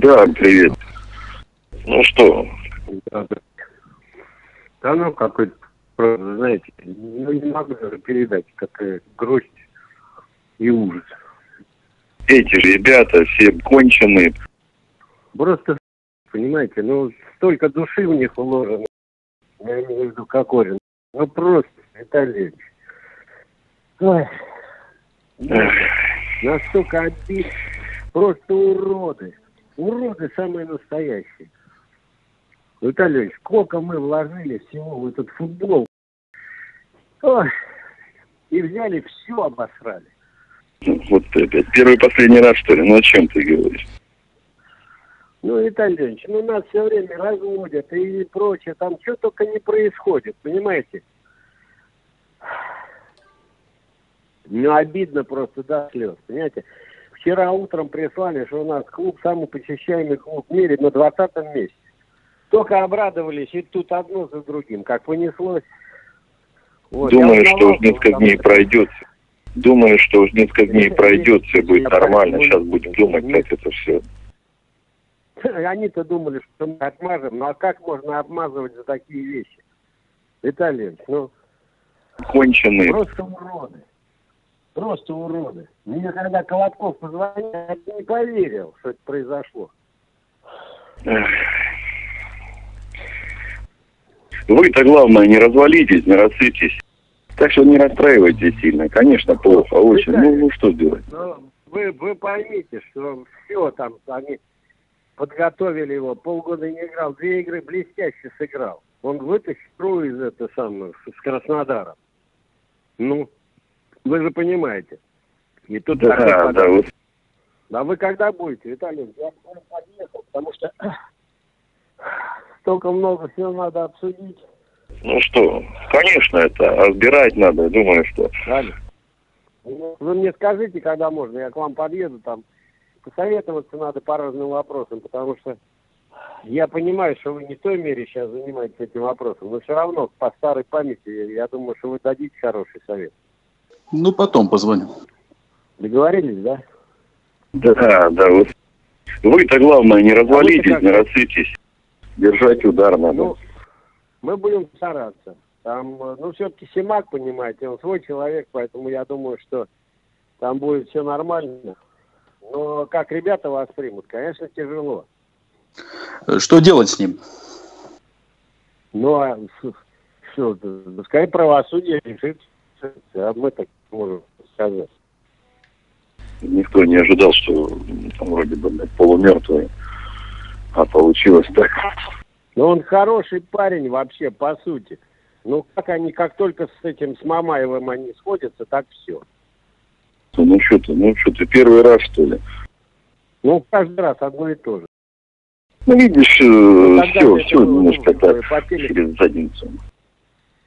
Да, привет. Ну что? Да, да. Да ну, какой-то, знаете, ну, не могу передать, какая грусть и ужас. Эти ребята все конченые. Просто, понимаете, ну, столько души в них вложено. Я имею в виду Кокорин. Ну, просто, Виталий Ой. Эх, Настолько обид. Просто уроды. Уроды самые настоящие. Виталий Ильич, сколько мы вложили всего в этот футбол. Ой. И взяли все обосрали. Вот ты опять. Первый и последний раз, что ли? Ну о чем ты говоришь? Ну, Виталий Леонидович, ну нас все время разводят и прочее. Там что только не происходит, понимаете? Ну, обидно просто до слез, понимаете? Вчера утром прислали, что у нас клуб, самый посещаемый клуб в мире на 20 месте. Только обрадовались, и тут одно за другим, как понеслось. Вот, Думаю, что уж несколько дней пройдет. Думаю, что уж несколько дней пройдет, все будет нормально. Сейчас будем думать, как это все. Они-то думали, что мы отмажем. Ну а как можно обмазывать за такие вещи? Виталий ну Конченые. просто. Просто уроды. Мне когда Колотков позвонил, я не поверил, что это произошло. Вы-то, главное, не развалитесь, не рассыпьтесь. Так что не расстраивайтесь сильно. Конечно, плохо, очень. Ну, ну что сделать? Но вы, вы поймите, что все там, они подготовили его, полгода не играл, две игры блестяще сыграл. Он вытащил из этого самого, с Краснодаром. Ну, вы же понимаете. И тут Да, подарок. да, вот А вы когда будете, Виталий? Я скоро подъехал, потому что столько много всего надо обсудить. Ну что, конечно, это разбирать надо, думаю, что... Ну, Вы мне скажите, когда можно, я к вам подъеду, там посоветоваться надо по разным вопросам, потому что я понимаю, что вы не в той мере сейчас занимаетесь этим вопросом, но все равно по старой памяти я думаю, что вы дадите хороший совет. Ну, потом позвоню. Договорились, да? Да, да, вот. Вы-то, главное, не развалитесь, как? не рассыпьтесь. Держать удар надо. Ну, мы будем стараться. Там, э, ну, все-таки Симак, понимаете, он свой человек, поэтому я думаю, что там будет все нормально. Но как ребята воспримут, конечно, тяжело. Что делать с ним? Ну, а с- что, пускай правосудие решит, а мы так можем сказать. Никто не ожидал, что там вроде бы блядь, полумертвый. А получилось так. Но он хороший парень вообще, по сути. Ну, как они, как только с этим, с Мамаевым они сходятся, так все. Ну что ты, ну что ты, первый раз, что ли? Ну, каждый раз одно и то же. Ну, видишь, Ну, тогда все, все немножко нужно, так через задницу.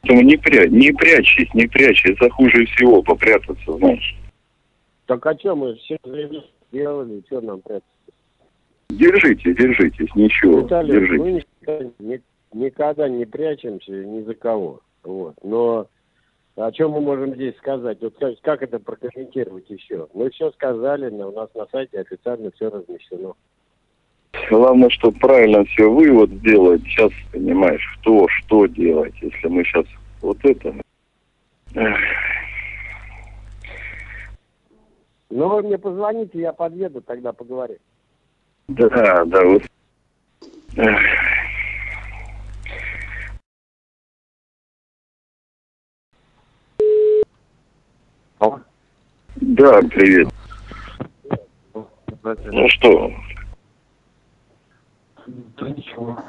Поэтому не, пря... не прячьтесь, не прячьтесь, это хуже всего попрятаться, знаешь. Так а что мы все заявления сделали, что нам прятаться? Держите, держитесь, ничего, Виталий, держитесь. мы никогда, ни- никогда не прячемся ни за кого. Вот. Но о чем мы можем здесь сказать? Вот как, как это прокомментировать еще? Мы все сказали, но у нас на сайте официально все размещено. Главное, что правильно все вывод сделать. Сейчас понимаешь, кто что делать. Если мы сейчас вот это... Эх, Ну, вы мне позвоните, я подъеду, тогда поговорим. Да, да, вот. Эх. Да, привет. Ну что, Да ничего,